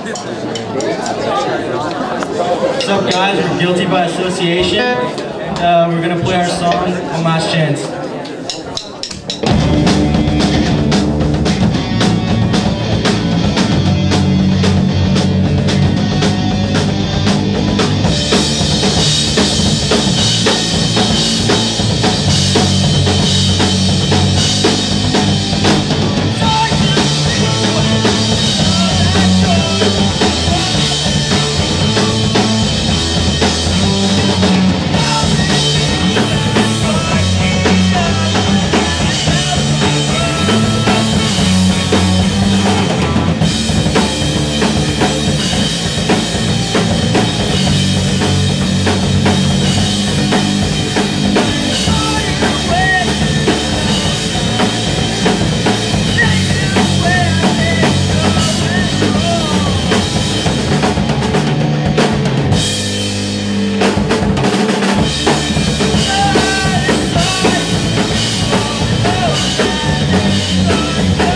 What's up guys, we're Guilty by Association, uh, we're gonna play our song, One Last Chance. Yeah.